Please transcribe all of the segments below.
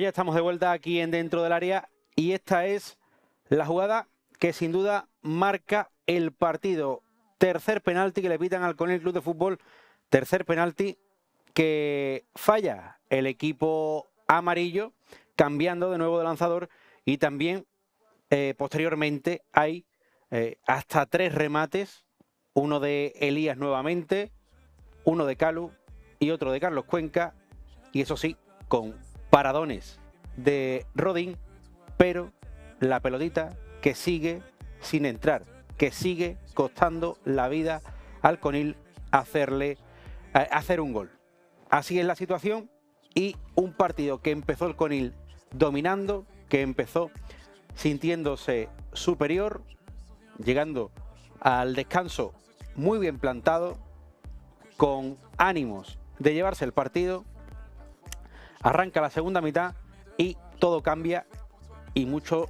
Ya estamos de vuelta aquí en dentro del área y esta es la jugada que sin duda marca el partido. Tercer penalti que le pitan al Conil Club de Fútbol. Tercer penalti que falla el equipo amarillo, cambiando de nuevo de lanzador y también eh, posteriormente hay eh, hasta tres remates, uno de Elías nuevamente, uno de Calu y otro de Carlos Cuenca, y eso sí, con paradones de Rodín, pero la pelotita que sigue sin entrar, que sigue costando la vida al Conil hacerle eh, hacer un gol. Así es la situación y un partido que empezó el Conil dominando, que empezó sintiéndose superior, llegando al descanso muy bien plantado, con ánimos de llevarse el partido. Arranca la segunda mitad y todo cambia y mucho,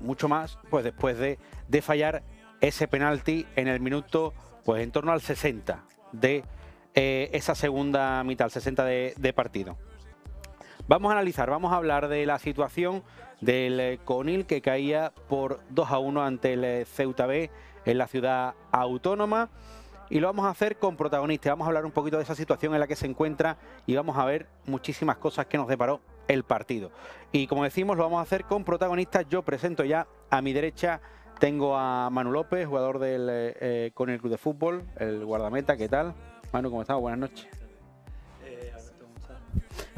mucho más pues después de, de fallar ese penalti en el minuto pues en torno al 60 de eh, esa segunda mitad, al 60 de, de partido. Vamos a analizar, vamos a hablar de la situación del eh, Conil que caía por 2 a 1 ante el eh, Ceuta B en la ciudad autónoma. Y lo vamos a hacer con protagonistas. Vamos a hablar un poquito de esa situación en la que se encuentra y vamos a ver muchísimas cosas que nos deparó el partido. Y como decimos, lo vamos a hacer con protagonistas. Yo presento ya a mi derecha. Tengo a Manu López, jugador del eh, Conil Club de Fútbol, el guardameta. ¿Qué tal? Manu, ¿cómo estás? Buenas noches.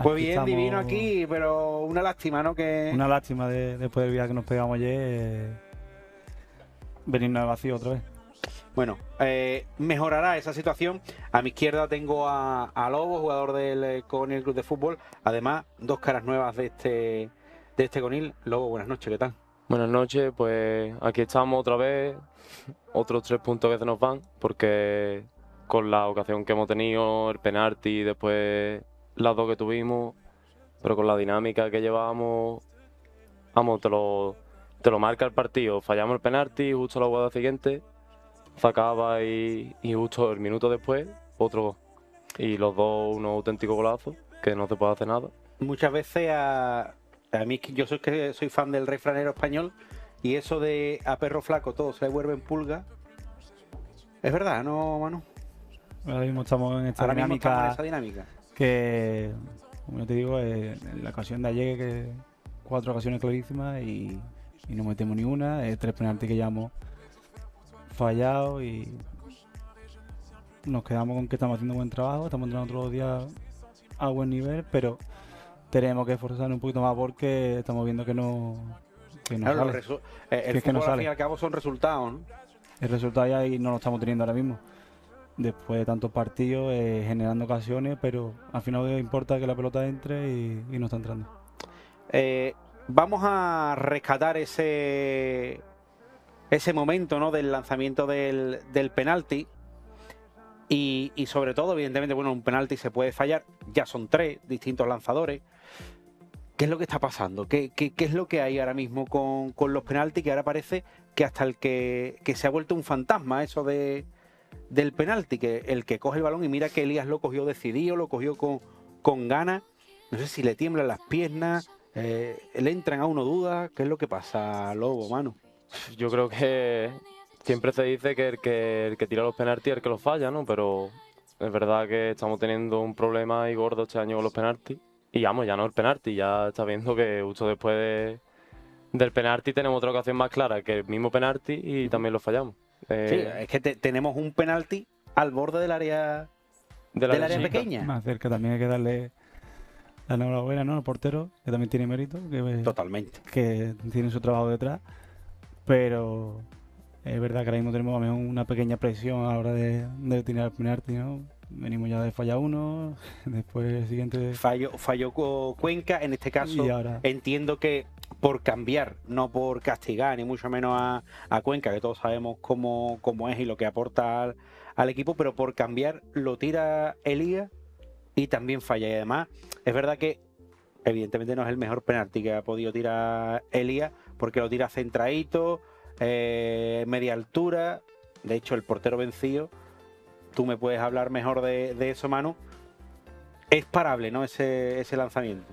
Pues bien, estamos- divino aquí, pero una lástima, ¿no? Que Una lástima de- después del viaje que nos pegamos ayer. eh, venirnos de vacío otra vez. Bueno, eh, mejorará esa situación. A mi izquierda tengo a, Lobo, jugador del eh, Conil Club de Fútbol. Además, dos caras nuevas de este, de este Conil. Lobo, buenas noches, ¿qué tal? Buenas noches, pues aquí estamos otra vez, otros tres puntos que se nos van, porque con la ocasión que hemos tenido, el penalti después las dos que tuvimos, pero con la dinámica que llevábamos, vamos, te lo, te lo marca el partido. Fallamos el penalti, justo la jugada siguiente, sacaba y, y justo el minuto después, otro gol. Y los dos unos auténticos golazos, que no se puede hacer nada. Muchas veces a, a mí, yo soy, que soy fan del refranero español y eso de a perro flaco todo se le vuelve en pulga. Es verdad, ¿no, Manu? Ahora mismo estamos en esta Ahora mismo estamos en dinámica esa dinámica. que, como yo te digo, eh, en la ocasión de ayer, que cuatro ocasiones clarísimas y, y no metemos ni una. eh, tres penaltis que hemos fallado y nos quedamos con que estamos haciendo buen trabajo. Estamos entrando todos los días a buen nivel, pero tenemos que esforzarnos un poquito más porque estamos viendo que no, que no Claro, sale. eh, el Que es que no fútbol, al fin y al cabo, son resultados, ¿no? El resultado ya ahí no lo estamos teniendo ahora mismo. Después de tantos partidos, eh, generando ocasiones, pero al final importa que la pelota entre y, y no está entrando. Eh, vamos a rescatar ese, ese momento ¿no? del lanzamiento del, penalti. Y, y sobre todo, evidentemente, bueno, un penalti se puede fallar. Ya son tres distintos lanzadores. ¿Qué es lo que está pasando? ¿Qué, qué- qué es lo que hay ahora mismo con, con los penaltis? Que ahora parece que hasta el que, que se ha vuelto un fantasma eso de, del penalti, que el que coge el balón y mira que Elías lo cogió decidido, lo cogió con, con ganas. No sé si le tiemblan las piernas, eh, le entran a uno dudas. ¿Qué es lo que pasa, Lobo, mano? Yo creo que siempre se dice que el que, el que tira los penaltis es el que los falla, ¿no? Pero es verdad que estamos teniendo un problema ahí gordo este año con los penaltis. Y vamos, ya no el penalti, ya está viendo que justo después de- del penalti tenemos otra ocasión más clara que el mismo penalti y también lo fallamos. Sí, Eh, es que te- tenemos un penalti al borde del área, de la del área pequeña. Más cerca también hay que darle la enhorabuena ¿no? al portero, que también tiene mérito, que, Totalmente. que tiene su trabajo detrás. Pero es verdad que ahora mismo tenemos a lo mejor una pequeña presión a la hora de, de tirar el penalti, ¿no? Venimos ya de fallar uno, después el siguiente... Falló, Cuenca, en este caso ahora... entiendo que por cambiar, no por castigar, ni mucho menos a, a Cuenca, que todos sabemos cómo, cómo es y lo que aporta al, al equipo, pero por cambiar lo tira Elías y también falla. Y además, es verdad que evidentemente no es el mejor penalti que ha podido tirar Elías, porque lo tira centradito, eh, media altura. De hecho, el portero vencido, tú me puedes hablar mejor de, de eso, Manu. Es parable, ¿no? Ese, ese lanzamiento.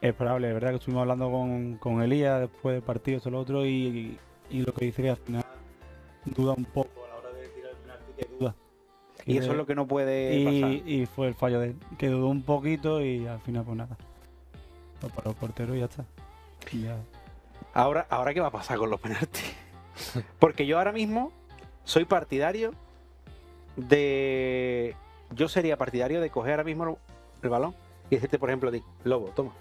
esperable. Es verdad que estuvimos hablando con, con Elías después del partido, esto lo otro, y, y lo que dice que al final duda un poco a la hora de tirar el penalti, que duda. Y eso es lo que no puede pasar. y, y fue el fallo de él, que dudó un poquito y al final pues nada. Lo paró el portero y ya está. Y ya. Ahora, ahora qué va a pasar con los penaltis. Porque yo ahora mismo soy partidario de. Yo sería partidario de coger ahora mismo el balón y decirte, por ejemplo, a ti, Lobo, toma.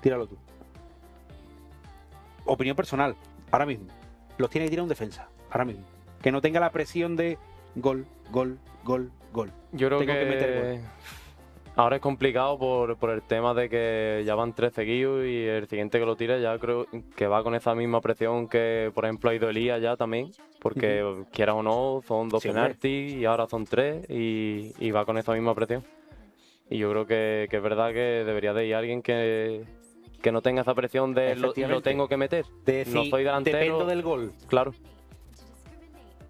Tíralo tú. Opinión personal, ahora mismo. Los tiene que tirar un defensa, ahora mismo. Que no tenga la presión de gol, gol, gol, gol. Yo creo Tengo que, que meter gol. Ahora es complicado por, por el tema de que ya van tres seguidos y el siguiente que lo tira ya creo que va con esa misma presión que, por ejemplo, ha ido Elías ya también, porque quiera o no, son dos Sí, penaltis y ahora son tres y, y va con esa misma presión. Y yo creo que, que es verdad que debería de ir alguien que, que no tenga esa presión de lo, lo tengo que meter. De no soy delantero. dependo del gol. Claro.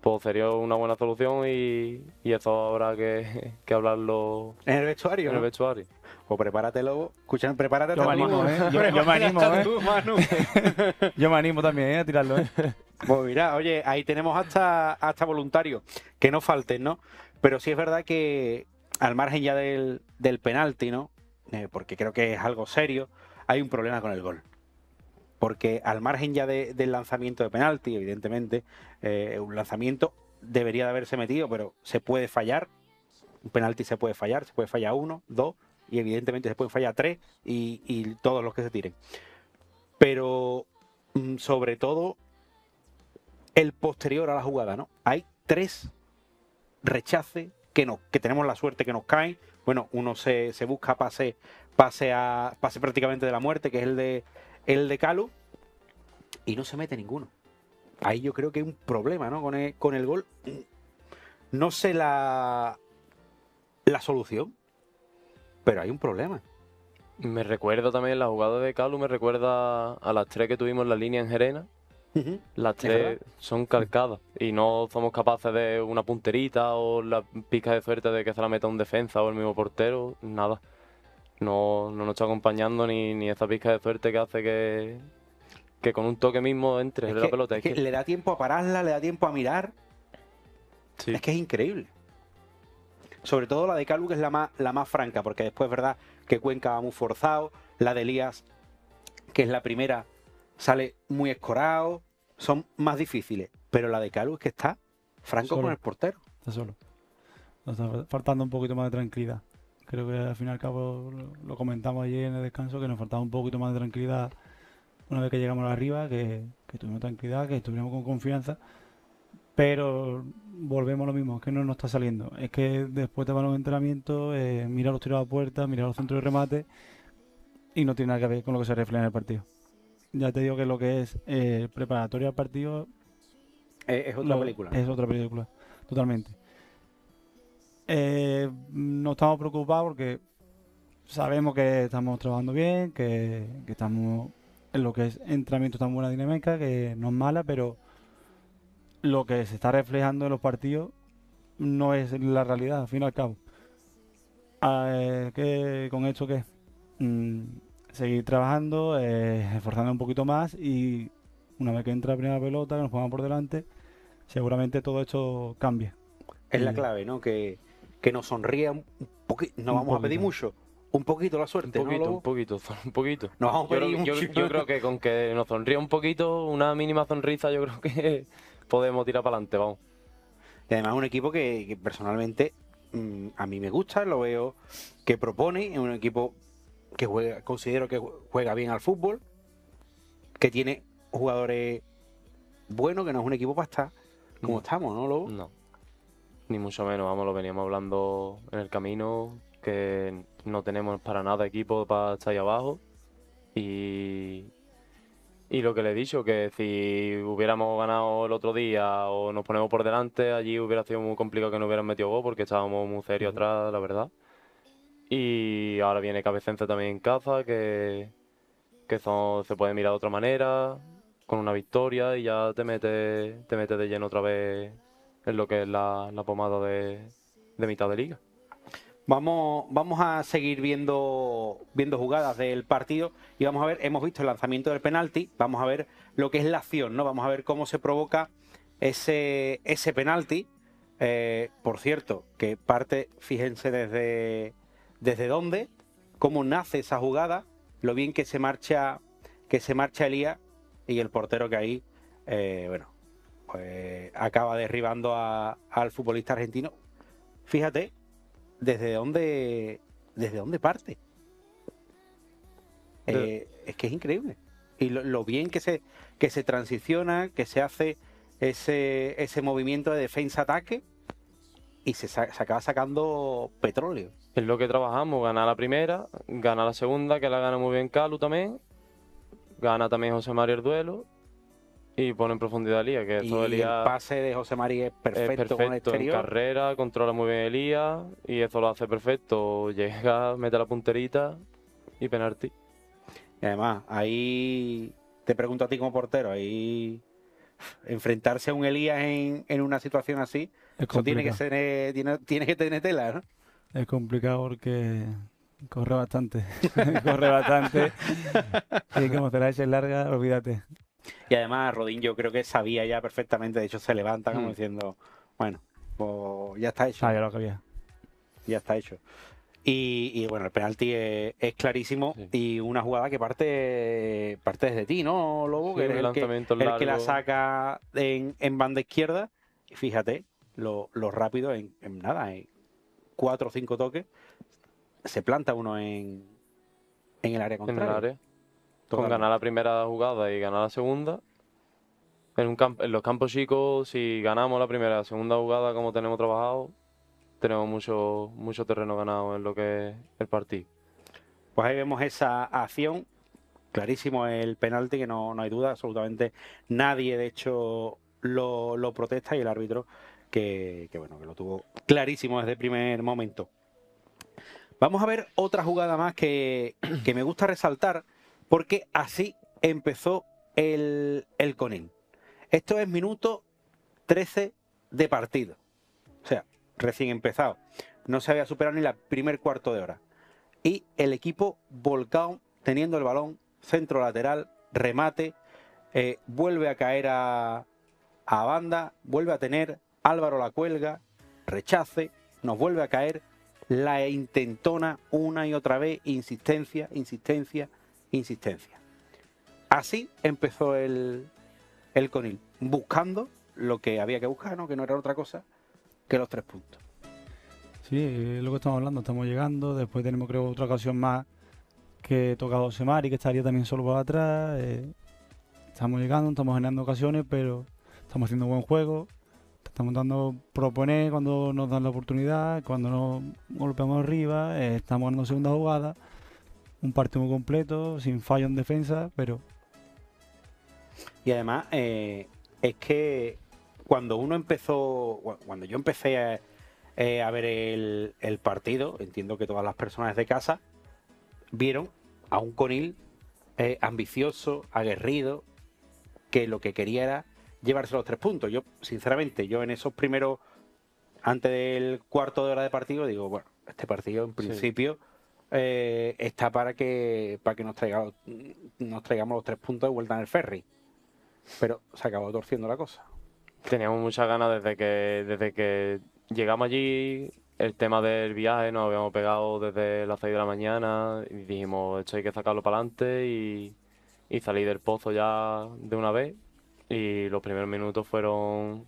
Pues sería una buena solución y, y eso habrá que, que hablarlo En el vestuario. en el ¿no? vestuario. O prepárate, Lobo. Escuchan, prepárate Yo me tú. animo, ¿eh? Yo- yo me animo, Hasta ¿eh? tú, Manu. Yo me animo también ¿eh? a tirarlo, ¿eh? Pues mira, oye, ahí tenemos hasta, hasta voluntarios, que no falten, ¿no? Pero sí es verdad que al margen ya del, del penalti, ¿no? Eh, porque creo que es algo serio, hay un problema con el gol. Porque al margen ya de- del lanzamiento de penalti, evidentemente, eh, un lanzamiento debería de haberse metido, pero se puede fallar. Un penalti se puede fallar, se puede fallar uno, dos, y evidentemente se pueden fallar tres y, y todos los que se tiren. Pero mm, sobre todo el posterior a la jugada, ¿no? Hay tres rechaces que, no, que tenemos la suerte que nos caen. Bueno, uno se, se busca pase, pase, a, pase prácticamente de la muerte, que es el de, el de Calu, y no se mete ninguno. Ahí yo creo que hay un problema, ¿no? Con el, con el gol. No sé la, la solución, pero hay un problema. Me recuerda también la jugada de Calu, me recuerda a las tres que tuvimos en la línea en Gerena. Las tres son calcadas y no somos capaces de una punterita o la pica de suerte de que se la meta un defensa o el mismo portero, nada. No, no nos está acompañando ni, ni esa pizca de suerte que hace que, que con un toque mismo entre la pelota. es que le da tiempo a pararla, le da tiempo a mirar. sí. Es que es increíble. Sobre todo la de Calu, que es la más, la más franca, porque después es verdad que Cuenca va muy forzado. La de Elías, que es la primera, sale muy escorado. Son más difíciles. Pero la de Calu es que está franco Solo. con el portero. Está solo. Nos está faltando un poquito más de tranquilidad. Creo que al fin y al cabo lo, comentamos ayer en el descanso, que nos faltaba un poquito más de tranquilidad una vez que llegamos arriba, que, que tuvimos tranquilidad, que estuviéramos con confianza. Pero volvemos a lo mismo, es que no nos está saliendo. Es que después de balón de entrenamiento, eh, mira los tiros a puerta, mira los centros de remate y no tiene nada que ver con lo que se refleja en el partido. Ya te digo que lo que es eh, preparatoria al partido Eh, es otra lo- película. Es otra película, totalmente. Eh, no estamos preocupados porque sabemos que estamos trabajando bien, que, que estamos en lo que es entrenamiento en buena dinámica, que no es mala, pero lo que se está reflejando en los partidos no es la realidad, al fin y al cabo. Ah, eh, ¿qué- ¿Con esto qué? Mm, seguir trabajando, eh, esforzando un poquito más y una vez que entra la primera pelota, que nos pongan por delante, seguramente todo esto cambie. es la clave, ¿no? Que, que nos sonría un poquito. No vamos a pedir mucho. Un poquito la suerte, Un poquito, un poquito, un poquito. Nos vamos a pedir yo- mucho. yo creo que con que nos sonría un poquito, una mínima sonrisa, yo creo que podemos tirar para adelante, vamos. Y además un equipo que, que personalmente mm, a mí me gusta, lo veo que propone, es un equipo que juega, considero que juega bien al fútbol, que tiene jugadores buenos, que no es un equipo para estar como No. estamos, ¿no, Lobo? No, ni mucho menos, vamos, lo veníamos hablando en el camino, que no tenemos para nada equipo para estar ahí abajo. Y, y lo que le he dicho, que si hubiéramos ganado el otro día o nos ponemos por delante, allí hubiera sido muy complicado que no hubieran metido gol porque estábamos muy serios atrás, la verdad. Y ahora viene Cabecense también en casa, que, que son, se puede mirar de otra manera, con una victoria y ya te mete, te mete de lleno otra vez en lo que es la, pomada de, mitad de liga. Vamos, vamos a seguir viendo, viendo jugadas del partido y vamos a ver, hemos visto el lanzamiento del penalti, vamos a ver lo que es la acción, ¿no? Vamos a ver cómo se provoca ese, ese penalti. Eh, por cierto, que parte, fíjense desde, desde dónde, cómo nace esa jugada, lo bien que se marcha, que se marcha Elías y el portero que ahí, eh, bueno, pues acaba derribando al futbolista argentino. Fíjate, desde dónde, desde dónde parte. Eh, es que es increíble. Y lo, bien que se, que se transiciona, que se hace ese, ese movimiento de defensa-ataque y se, se, acaba sacando petróleo. Es lo que trabajamos, gana la primera, gana la segunda, que la gana muy bien Calu también, gana también José María el duelo y pone en profundidad a Elías, que y el pase de José María es perfecto, en carrera, controla muy bien Elías y eso lo hace perfecto. Llega, mete la punterita y penalti. Y además, ahí te pregunto a ti como portero, ahí enfrentarse a un Elías en, en una situación así, eso tiene que, ser, tiene, tiene que tener tela, ¿no? Es complicado porque corre bastante, corre bastante y como te la eches larga, olvídate. Y además Rodín yo creo que sabía ya perfectamente, de hecho se levanta como hmm. diciendo, bueno, pues ya está hecho. Ah, ya lo que había. Ya está hecho. Y, bueno, el penalti es, clarísimo y una jugada que parte parte desde ti, ¿no, Lobo? que eres el, que, la saca en, banda izquierda. Y fíjate lo, rápido, en, nada, en cuatro o cinco toques, se planta uno en, en el área contraria. En el área. Con ganar la primera jugada y ganar la segunda. En, un en los campos chicos, si ganamos la primera y la segunda jugada como tenemos trabajado, tenemos mucho, mucho terreno ganado en lo que es el partido. Pues ahí vemos esa acción, clarísimo el penalti, que no, hay duda, absolutamente nadie de hecho lo, protesta y el árbitro que, que, bueno, que lo tuvo clarísimo desde el primer momento. Vamos a ver otra jugada más que, que me gusta resaltar porque así empezó el, el Conin. Esto es minuto 13 de partido. O sea, recién empezado. No se había superado ni la primer cuarto de hora. Y el equipo volcado teniendo el balón, centro lateral, remate, eh, vuelve a caer a, a banda, vuelve a tener, Álvaro la cuelga, rechace, nos vuelve a caer, la intentona una y otra vez, insistencia, insistencia, insistencia. Así empezó el, el Conil, buscando lo que había que buscar, ¿no? que no era otra cosa que los tres puntos. Sí, es lo que estamos hablando, estamos llegando, después tenemos creo otra ocasión más que toca José Mari, que estaría también solo para atrás. Eh, estamos llegando, estamos generando ocasiones, pero estamos haciendo buen juego. Estamos dando proponer cuando nos dan la oportunidad, cuando nos golpeamos arriba, eh, estamos dando segunda jugada un partido muy completo, sin fallo en defensa, pero... Y además, eh, es que cuando uno empezó, cuando yo empecé a, eh, ver el, partido, entiendo que todas las personas de casa vieron a un Conil eh, ambicioso, aguerrido, que lo que quería era llevarse los tres puntos. Yo, sinceramente, yo en esos primeros, antes del cuarto de hora de partido, digo, bueno, este partido en principio... Eh, está para que para que nos, traiga, nos traigamos los tres puntos de vuelta en el ferry. Pero se acabó torciendo la cosa. Teníamos muchas ganas desde que, desde que llegamos allí, el tema del viaje nos habíamos pegado desde las 6 de la mañana y dijimos, esto hay que sacarlo para adelante y, y salí del pozo ya de una vez. Y los primeros minutos fueron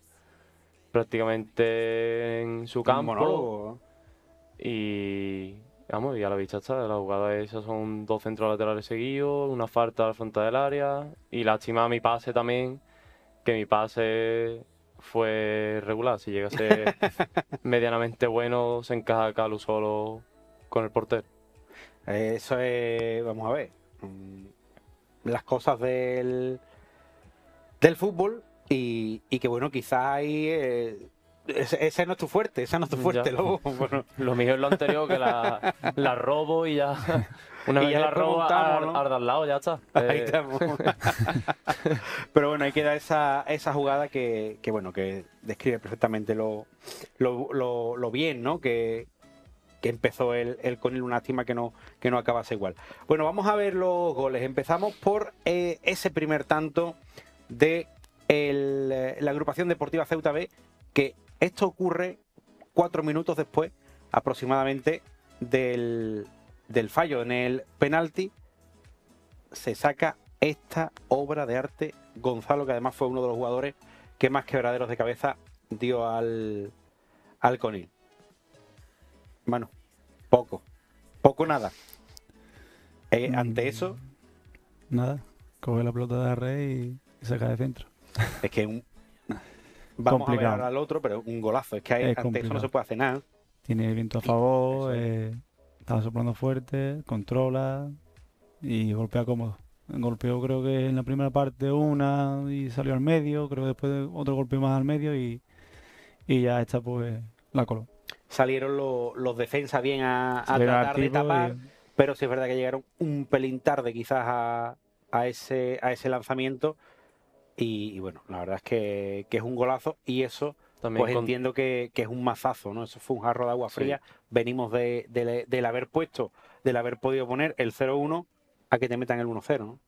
prácticamente en su campo. Y, Vamos, y a la vista está, la jugada esa son dos centros laterales seguidos, una falta al frente del área y lástima mi pase también, que mi pase fue regular. Si llega a ser medianamente bueno, se encaja Calu solo con el portero. Eso es, vamos a ver, mm, las cosas del, del fútbol y, que bueno, quizás ahí... Eh, ese, no es tu fuerte, esa no es tu fuerte, lobo. Lo mío es lo anterior, que la, la robo y ya. Una vez que la robo al lado, ya está. Ahí eh. estamos. Pero bueno, ahí queda esa, esa jugada que, que, bueno, que describe perfectamente lo, lo, lo, bien, ¿no? Que, que empezó el, el Conil, una lástima que no, que no acabase igual. Bueno, vamos a ver los goles. Empezamos por eh, ese primer tanto de el, eh, la agrupación deportiva Ceuta B, que esto ocurre cuatro minutos después aproximadamente del, del fallo en el penalti. Se saca esta obra de arte Gonzalo, que además fue uno de los jugadores que más quebraderos de cabeza dio al, al Conil. Bueno, poco, poco nada. Eh, ante Mm, eso, Nada, coge la pelota de la red y, y saca de centro. es que un, vamos a ver Complicado. al otro, pero un golazo. Es que hay- Es ante eso no complicado. se puede hacer nada. Tiene viento a favor, eh, está soplando fuerte, controla y golpea cómodo. Golpeó creo que en la primera parte una y salió al medio, creo que después otro golpe más al medio y, y ya está pues la coló. Salieron lo- los defensas bien a, tratar de y- tapar, pero sí es verdad que llegaron un pelín tarde quizás a, a ese, a ese lanzamiento. Y, y bueno, la verdad es que, que es un golazo y eso También pues con- entiendo que, que es un mazazo, ¿no? Eso fue un jarro de agua Sí. fría. Venimos de, de- del haber puesto, del haber podido poner el 0-1 a que te metan el 1-0, ¿no?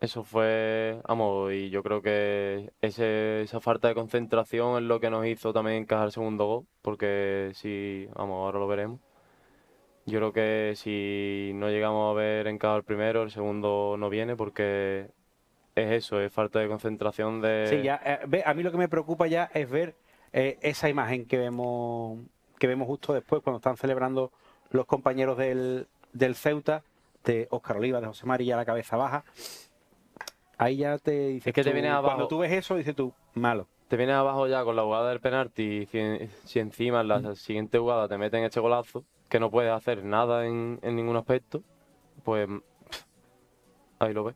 Eso fue, vamos, y yo creo que ese- esa falta de concentración es lo que nos hizo también encajar el segundo gol, porque si, vamos, ahora lo veremos. Yo creo que si no llegamos a ver encajado el primero, el segundo no viene, porque es eso, es falta de concentración de... Sí, ya, eh, ve, a mí lo que me preocupa ya es ver eh, esa imagen que vemos, que vemos justo después cuando están celebrando los compañeros del, del Ceuta, de Óscar Oliva, de José María, la cabeza baja. Ahí ya te dices Es que te tú- viene Cuando abajo. tú ves eso, dices tú, malo. Te vienes abajo ya con la jugada del penalti y si, si encima en la siguiente jugada te meten este golazo, que no puedes hacer nada en, en ningún aspecto, pues ahí lo ves,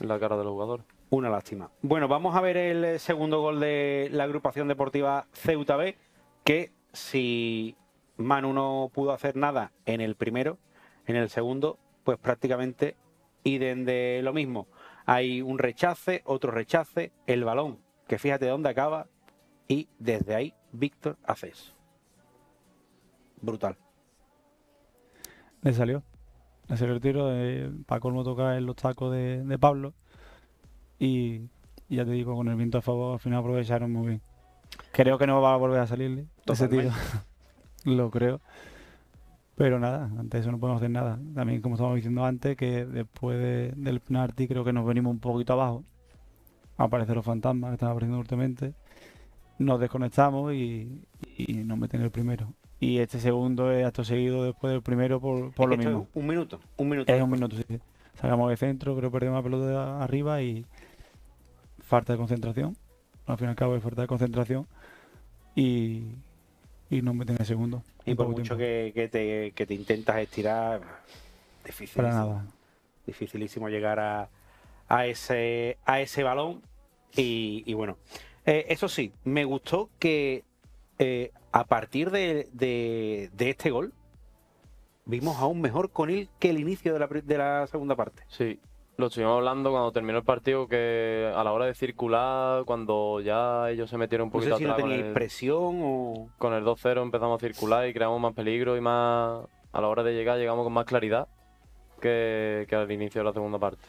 la cara de los jugadores. Una lástima. Bueno, vamos a ver el eh, segundo gol de la agrupación deportiva Ceuta B, que si Manu no pudo hacer nada en el primero, en el segundo, pues prácticamente idem de lo mismo. Hay un rechace, otro rechace, el balón, que fíjate dónde acaba, y desde ahí Víctor hace eso. Brutal. Le salió. Le salió el tiro. Eh, Paco no toca en los tacos de, de Pablo. Y, y ya te digo, con el viento a favor, al final aprovecharon muy bien. Creo que no va a volver a salirle ese tiro. Lo creo. Pero nada, ante eso no podemos hacer nada. También, como estamos diciendo antes, que después de- del penalti creo que nos venimos un poquito abajo. Aparecen los fantasmas que están apareciendo últimamente. Nos desconectamos y, y nos meten el primero. Y este segundo es acto seguido después del primero por, por lo mismo. un minuto, un minuto. Es un minuto, sí. Sacamos de centro, creo que perdemos la pelota de arriba y falta de concentración. Al fin y al cabo es falta de concentración y, y nos meten el segundo. Y por mucho que, que te, que te intentas estirar, difícil. Para nada. dificilísimo llegar a, a ese a ese balón y, y bueno eh, eso sí me gustó que eh, a partir de, de- de este gol vimos aún mejor con él que el inicio de la, de la segunda parte Sí, lo estuvimos hablando cuando terminó el partido, que a la hora de circular, cuando ya ellos se metieron un no sé poquito si no atrás con teníais el, presión o con el 2-0 empezamos a circular y creamos más peligro y más... A la hora de llegar llegamos con más claridad que, que al inicio de la segunda parte.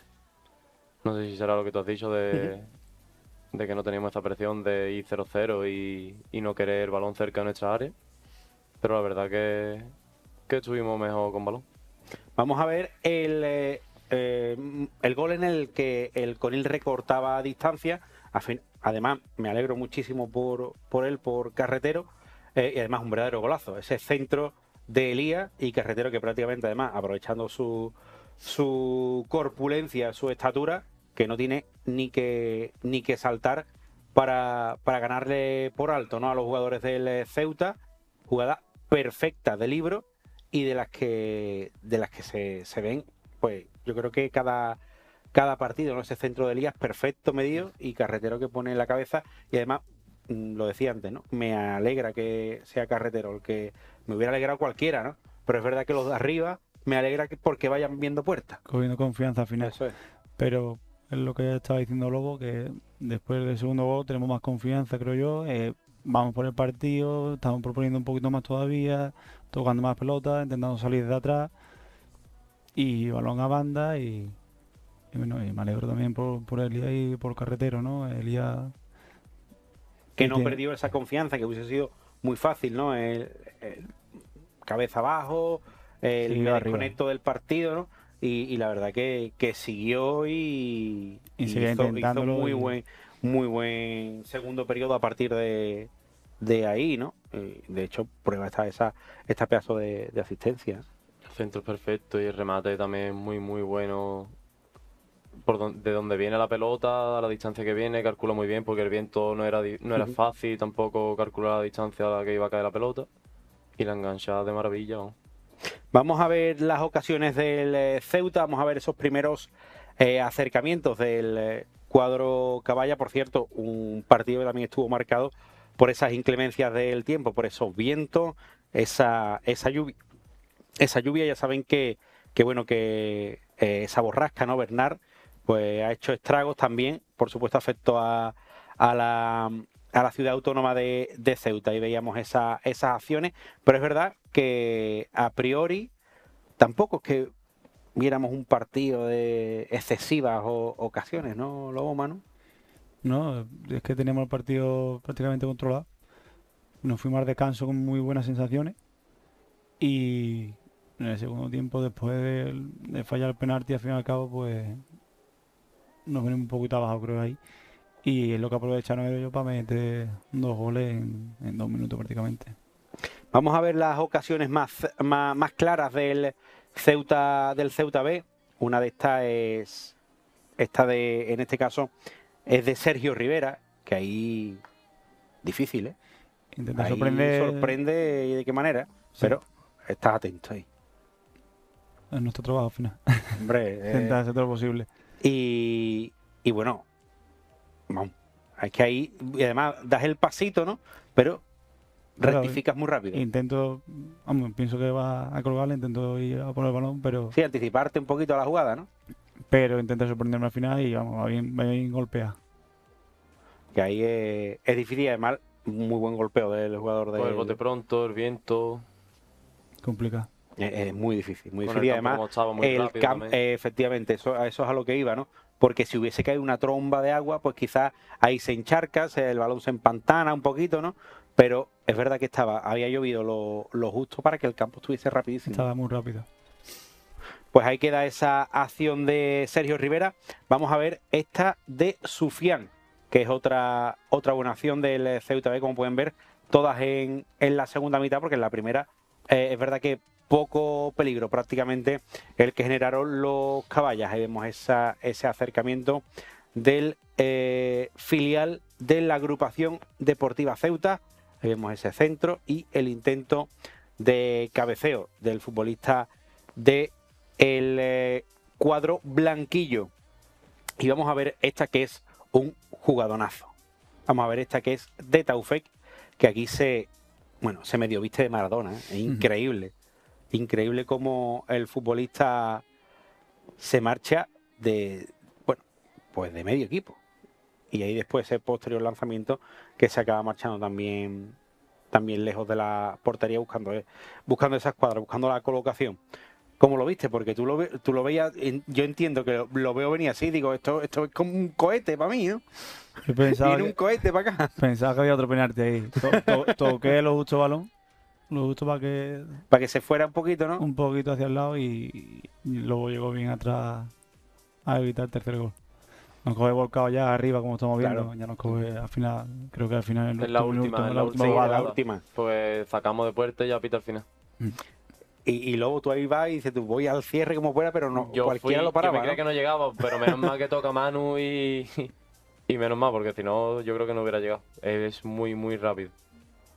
No sé si será lo que tú has dicho de, de que no teníamos esa presión de ir 0-0 y, y no querer balón cerca de nuestra área. Pero la verdad que, que estuvimos mejor con balón. Vamos a ver el, eh, eh, el gol en el que el Conil recortaba a distancia. Además, me alegro muchísimo por, por él, por Carretero. eh, y además, un verdadero golazo. Ese centro de Elías y Carretero que prácticamente, además, aprovechando su, su corpulencia, su estatura, que no tiene ni que, ni que saltar para, para ganarle por alto ¿no? a los jugadores del eh, Ceuta. Jugada perfecta de libro y de las que de las que se, se ven, pues yo creo que cada, cada partido, ¿no? Ese centro de Elías perfecto medido y carretero que pone en la cabeza. Y además, mm, lo decía antes, ¿no? Me alegra que sea carretero, el que me hubiera alegrado cualquiera, ¿no? Pero es verdad que los de arriba me alegra que porque vayan viendo puertas. Cogiendo confianza al final. Eso es. Pero es lo que estaba diciendo Lobo, que después del segundo gol tenemos más confianza, creo yo. eh, vamos por el partido, estamos proponiendo un poquito más todavía, tocando más pelota, intentando salir de atrás y balón a banda y, y bueno, y me alegro también por, por Elías y por Carretero, ¿no? Elías que no tiene- perdió esa confianza, que hubiese sido muy fácil, ¿no? El, el cabeza abajo, el arriba. desconecto del partido, ¿no? Y, y la verdad que, que siguió y, Y sigue hizo, hizo muy y- buen muy buen segundo periodo a partir de, de ahí, ¿no? De hecho, prueba esta, esa, esta pedazo de, de asistencia. El centro es perfecto y el remate también muy, muy bueno. Por don- de donde viene la pelota, a la distancia que viene, calcula muy bien porque el viento no era, no era fácil tampoco calcular la distancia a la que iba a caer la pelota. Y la engancha de maravilla. vamos. Vamos a ver las ocasiones del eh, Ceuta, vamos a ver esos primeros eh, acercamientos del eh, cuadro Caballa. Por cierto, un partido que también estuvo marcado por esas inclemencias del tiempo, por esos vientos, esa, esa lluvia. Esa lluvia, ya saben que, que bueno, que esa borrasca, ¿no? Bernard, pues ha hecho estragos también, por supuesto, afectó a, a la, a la ciudad autónoma de, Ceuta y veíamos esa- esas acciones, pero es verdad que a priori tampoco es que viéramos un partido de excesivas o- ocasiones, ¿no, Lobo Manu? No, es que teníamos el partido prácticamente controlado. Nos fuimos al descanso con muy buenas sensaciones. Y en el segundo tiempo, después de, de fallar el penalti, al fin y al cabo, pues nos venimos un poquito abajo, creo, ahí. Y es lo que aprovecharon ellos para meter dos goles en, en dos minutos prácticamente. Vamos a ver las ocasiones más, más, más claras del Ceuta, del Ceuta B. Una de estas es esta de, en este caso, es de Sergio Rivera, que ahí difícil, ¿eh? Intenta Ahí sorprender. sorprende y de qué manera, pero estás atento ahí. Es nuestro trabajo al final. Hombre, eh, Intentar hacer todo lo posible. y, y bueno, vamos, es que ahí, y además das el pasito, ¿no? Pero rectificas muy rápido. Intento, vamos, pienso que va a colgarle, intento ir a poner el balón, pero, Sí, anticiparte un poquito a la jugada, ¿no? pero intento sorprenderme al final y vamos, va bien, va bien golpeado. Que ahí es, es difícil y además muy buen golpeo del jugador de... Pues el bote pronto, el viento. Complicado. Es, es muy difícil, muy Con difícil. el además, muy el rápido eh, efectivamente, eso, eso es a lo que iba, ¿no? Porque si hubiese caído una tromba de agua, pues quizás ahí se encharca, el balón se empantana un poquito, ¿no? Pero es verdad que estaba, había llovido lo, lo justo para que el campo estuviese rapidísimo. Estaba muy rápido. Pues ahí queda esa acción de Sergio Rivera. Vamos a ver esta de Sufián, que es otra, otra buena acción del Ceuta B, como pueden ver, todas en, en la segunda mitad, porque en la primera eh, es verdad que poco peligro prácticamente el que generaron los caballas. Ahí vemos esa, ese acercamiento del eh, filial de la agrupación deportiva Ceuta. Ahí vemos ese centro y el intento de cabeceo del futbolista de el eh, cuadro blanquillo. Y vamos a ver esta que es un jugadonazo. Vamos a ver esta que es de Taufek, que aquí se, bueno, se medio viste de Maradona. ¿eh? Es increíble. Increíble cómo el futbolista se marcha de, bueno, pues de medio equipo. Y ahí después ese posterior lanzamiento que se acaba marchando también, también lejos de la portería buscando, eh, buscando esa escuadra, buscando la colocación. ¿Cómo lo viste? Porque tú lo, tú lo veías, yo entiendo que lo, lo veo venir así, digo, esto, esto es como un cohete para mí, ¿no? Yo pensaba, Viene un cohete para acá. pensaba que había otro penalti ahí. To- to- toqué lo justo balón, lo justo para que Para que se fuera un poquito, ¿no? un poquito hacia el lado y, y luego llegó bien atrás a evitar el tercer gol. Nos coge volcado ya arriba, como estamos viendo. Claro. Ya nos coge al final, creo que al final en Es la última, en la última Sí, última la jugada. última. Pues sacamos de puerta y ya pita al final. Y, y luego tú ahí vas y dices, tú voy al cierre como fuera, pero no, Yo cualquiera fui, lo paraba. Yo me creía ¿no? que no llegaba, pero menos mal que toca Manu y, y menos mal, porque si no, yo creo que no hubiera llegado. Es muy, muy rápido.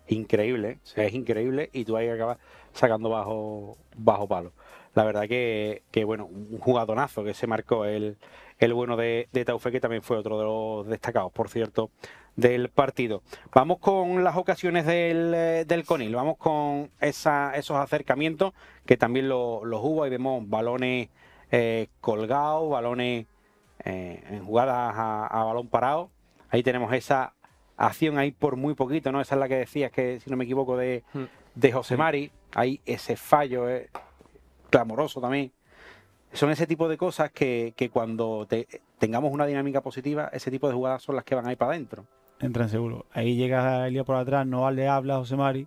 Increíble, es increíble y tú ahí acabas sacando bajo, bajo palo. La verdad que, que, bueno, un jugadonazo que se marcó el, el bueno de, de Taufe, que también fue otro de los destacados, por cierto, del partido. Vamos con las ocasiones del, del Conil, vamos con esa, esos acercamientos que también lo- los hubo. Ahí vemos balones eh, colgados, balones eh, en jugadas a, a balón parado. Ahí tenemos esa acción ahí por muy poquito, ¿no? Esa es la que decías que, si no me equivoco, de, Hmm. de José Mari. hay ese fallo eh, clamoroso también. Son ese tipo de cosas que, que cuando tengamos una dinámica positiva, ese tipo de jugadas son las que van a ir para adentro. Entran seguro. Ahí llega Elia por atrás, no le habla a José Mari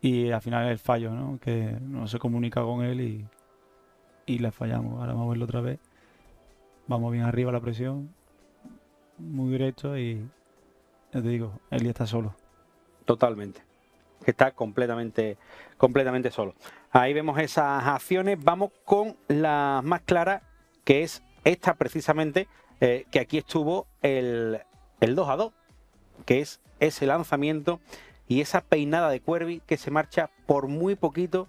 y al final el fallo, ¿no? Que no se comunica con él y, y le fallamos. Ahora vamos a verlo otra vez. Vamos bien arriba la presión, muy directo y te digo, Eli está solo. Totalmente. Está completamente, completamente solo. Ahí vemos esas acciones. Vamos con la más clara, que es esta precisamente, eh, que aquí estuvo el, el 2 a 2, que es ese lanzamiento y esa peinada de Cuervi que se marcha por muy poquito,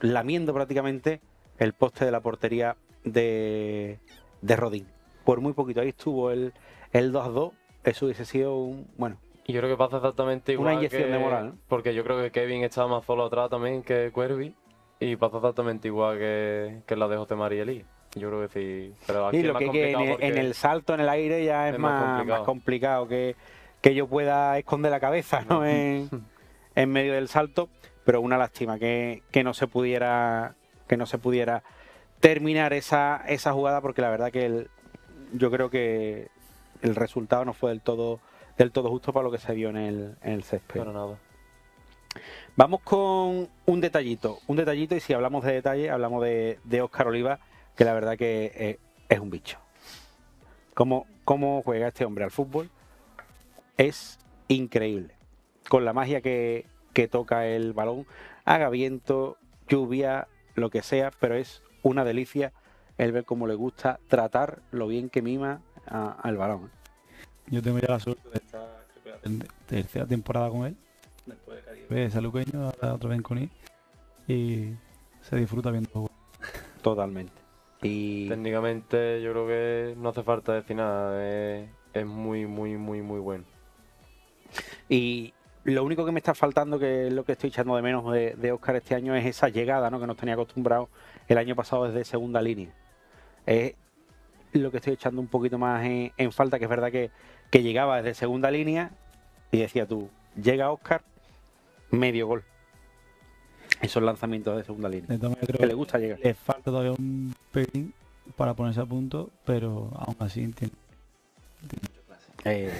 lamiendo prácticamente el poste de la portería de, de Rodín. Por muy poquito, ahí estuvo el, el 2 a 2. Eso hubiese sido un. Bueno, y yo creo que pasa exactamente igual. Una inyección de moral. Porque yo creo que Kevin estaba más solo atrás también que Cuervi. Y pasa exactamente igual que, que la de José María Elí. Yo creo que sí. Pero aquí y lo que, en, el salto en el aire ya es, más, complicado. que, que yo pueda esconder la cabeza ¿no? en, en medio del salto. Pero una lástima que, que no se pudiera que no se pudiera terminar esa, esa jugada porque la verdad que el, yo creo que el resultado no fue del todo del todo justo para lo que se vio en el, en el césped. Nada. Vamos con un detallito, un detallito y si hablamos de detalle, hablamos de, de Oscar Oliva, que la verdad que eh, es, un bicho. Cómo, cómo juega este hombre al fútbol es increíble. Con la magia que, que toca el balón, haga viento, lluvia, lo que sea, pero es una delicia el ver cómo le gusta tratar lo bien que mima al balón. Yo tengo ya la suerte de estar tercera temporada con él. Después de Caribe. Saluqueño, ahora otra vez con él. Y se disfruta viendo juego. Totalmente. Y... Técnicamente yo creo que no hace falta decir nada. Es, es muy, muy, muy, muy bueno. Y lo único que me está faltando, que es lo que estoy echando de menos de, de Oscar este año, es esa llegada ¿no? que nos tenía acostumbrado el año pasado desde segunda línea. Es lo que estoy echando un poquito más en, falta, que es verdad que, que, llegaba desde segunda línea y decía tú, llega Oscar, medio gol. Esos lanzamientos de segunda línea. que le gusta llegar. Le falta todavía un pelín para ponerse a punto, pero aún así entiendo. Eh,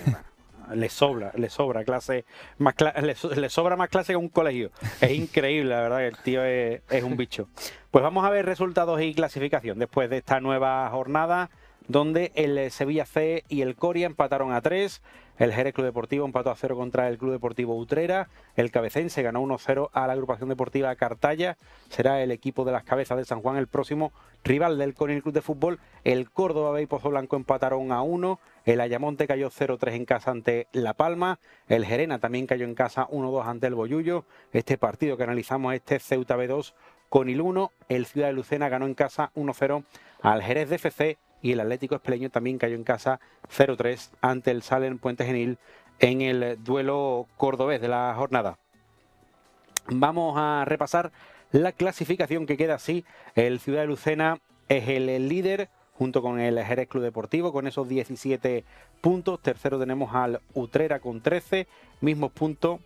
le sobra, le sobra clase, más le, sobra más clase que un colegio. Es increíble, la verdad, que el tío es, es un bicho. Pues vamos a ver resultados y clasificación después de esta nueva jornada donde el Sevilla C y el Coria empataron a 3, el Jerez Club Deportivo empató a 0 contra el Club Deportivo Utrera, el Cabecense ganó 1-0 a la agrupación deportiva Cartaya, será el equipo de las cabezas de San Juan el próximo rival del Coria Club de Fútbol, el Córdoba B y Pozo Blanco empataron a 1, el Ayamonte cayó 0-3 en casa ante La Palma, el Gerena también cayó en casa 1-2 ante el Boyullo, este partido que analizamos este Ceuta B2 con el 1, el Ciudad de Lucena ganó en casa 1-0 al Jerez de FC y el Atlético Espeleño también cayó en casa 0-3 ante el Salen Puente Genil en el duelo cordobés de la jornada. Vamos a repasar la clasificación que queda así. El Ciudad de Lucena es el líder junto con el Jerez Club Deportivo con esos 17 puntos. Tercero tenemos al Utrera con 13, mismos puntos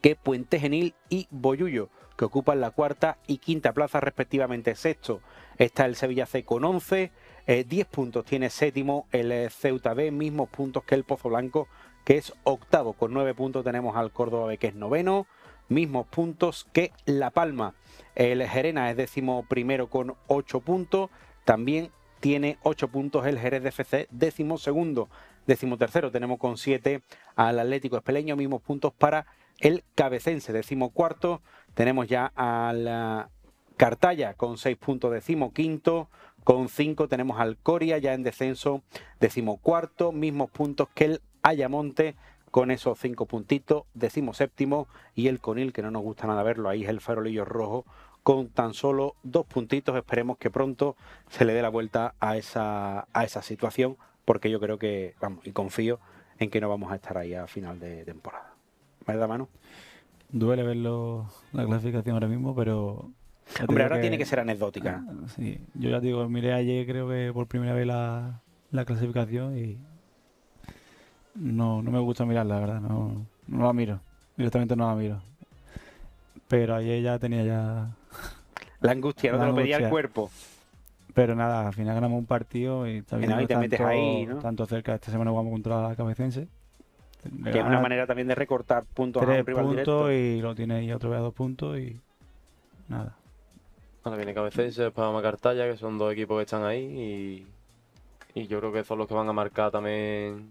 que Puente Genil y Boyullo, que ocupan la cuarta y quinta plaza respectivamente. Sexto está el Sevilla C con 11, 10 eh, puntos tiene séptimo el eh, Ceuta B, mismos puntos que el Pozo Blanco, que es octavo. Con 9 puntos tenemos al Córdoba B, que es noveno. Mismos puntos que La Palma. El Gerena es décimo primero con 8 puntos. También tiene 8 puntos el Jerez de FC, décimo segundo. Décimo tercero tenemos con 7 al Atlético Espeleño, mismos puntos para el Cabecense, décimo cuarto. Tenemos ya al Cartaya con 6 puntos, décimo quinto. Con 5 tenemos al Coria ya en descenso, decimocuarto, mismos puntos que el Ayamonte con esos 5 puntitos, séptimo y el Conil, que no nos gusta nada verlo, ahí es el farolillo rojo con tan solo dos puntitos. Esperemos que pronto se le dé la vuelta a esa, a esa situación, porque yo creo que, vamos, y confío en que no vamos a estar ahí a final de temporada. ¿Verdad, mano? Duele verlo la clasificación ahora mismo, pero Hombre, ahora tiene que ser anecdótica. Ah, sí, yo ya digo, miré ayer creo que por primera vez la, clasificación y no, no me gusta mirarla, la verdad, no, no la miro, directamente no la miro. Pero ayer ya tenía ya... La angustia, no La te lo pedía el cuerpo. Pero nada, al final ganamos un partido y viendo y te metes tanto, ahí, ¿no? tanto cerca. Esta semana jugamos contra la Cabecense. Que es una manera también de recortar puntos a tres un rival puntos directo. y lo tiene ahí otra vez a dos puntos y nada. Ahora viene Cabecense, después vamos a Cartaya, que son dos equipos que están ahí y, y yo creo que son los que van a marcar también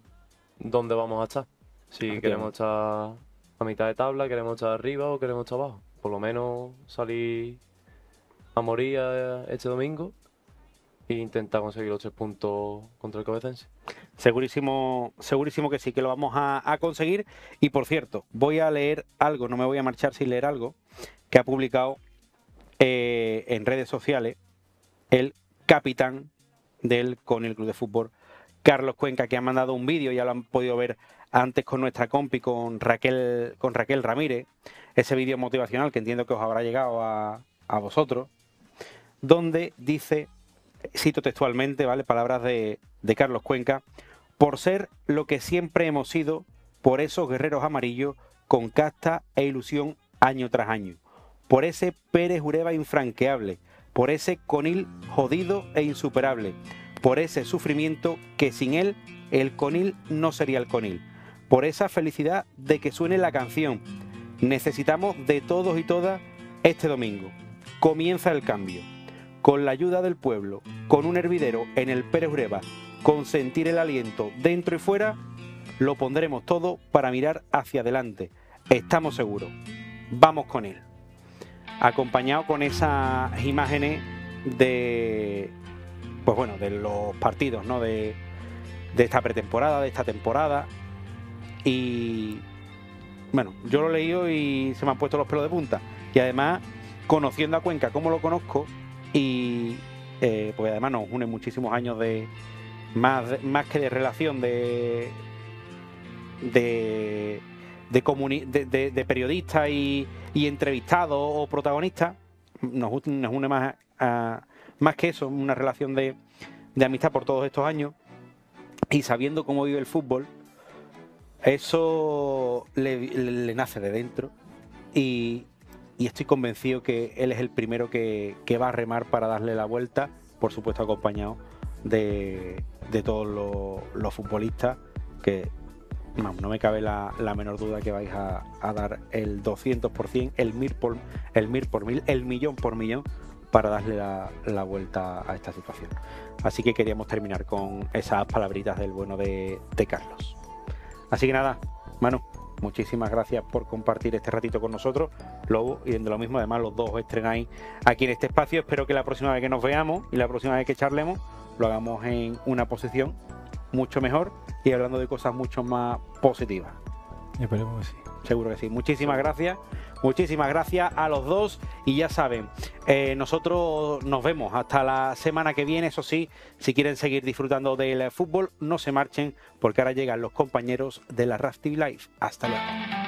dónde vamos a estar. Si queremos estar a mitad de tabla, queremos estar arriba o queremos estar abajo. Por lo menos salir a morir este domingo e intentar conseguir los tres puntos contra el Cabecense. Segurísimo, segurísimo que sí, que lo vamos a, a conseguir. Y por cierto, voy a leer algo, no me voy a marchar sin leer algo, que ha publicado eh, en redes sociales el capitán del Conil Club de Fútbol, Carlos Cuenca, que ha mandado un vídeo, ya lo han podido ver antes con nuestra compi, con Raquel, con Raquel Ramírez, ese vídeo motivacional que entiendo que os habrá llegado a, a vosotros, donde dice, cito textualmente, ¿vale? Palabras de, de Carlos Cuenca, por ser lo que siempre hemos sido, por esos guerreros amarillos, con casta e ilusión año tras año, por ese Pérez Ureba infranqueable, por ese Conil jodido e insuperable, por ese sufrimiento que sin él el Conil no sería el Conil, por esa felicidad de que suene la canción. Necesitamos de todos y todas este domingo. Comienza el cambio. Con la ayuda del pueblo, con un hervidero en el Pérez Ureba, con sentir el aliento dentro y fuera, lo pondremos todo para mirar hacia adelante. Estamos seguros. Vamos con él. Acompañado con esas imágenes de, pues bueno, de los partidos, ¿no? De, de esta pretemporada, de esta temporada. Y bueno, yo lo he leído y se me han puesto los pelos de punta. Y además, conociendo a Cuenca como lo conozco, y eh, porque además nos une muchísimos años de más, más que de relación de de de, de, de- de periodista y, y entrevistado o protagonista nos, nos une más más que eso una relación de, de amistad por todos estos años. Y sabiendo cómo vive el fútbol eso le, le- le nace de dentro. Y, y estoy convencido que él es el primero que, que va a remar para darle la vuelta, por supuesto acompañado de, de todos los, los futbolistas que vamos, no me cabe la, menor duda que vais a, dar el 200%, el mil por, mil el millón por millón para darle la, vuelta a esta situación. Así que queríamos terminar con esas palabritas del bueno de, Carlos. Así que nada, Manu, muchísimas gracias por compartir este ratito con nosotros. Lobo, y de lo mismo, además los dos os estrenáis aquí en este espacio. Espero que la próxima vez que nos veamos y la próxima vez que charlemos, lo hagamos en una posición mucho mejor y hablando de cosas mucho más positivas. Esperemos que sí. Seguro que sí. Muchísimas gracias. Muchísimas gracias a los dos. Y ya saben, eh, nosotros nos vemos hasta la semana que viene. Eso sí, si quieren seguir disfrutando del fútbol, no se marchen porque ahora llegan los compañeros de la Rafty Live. Hasta luego.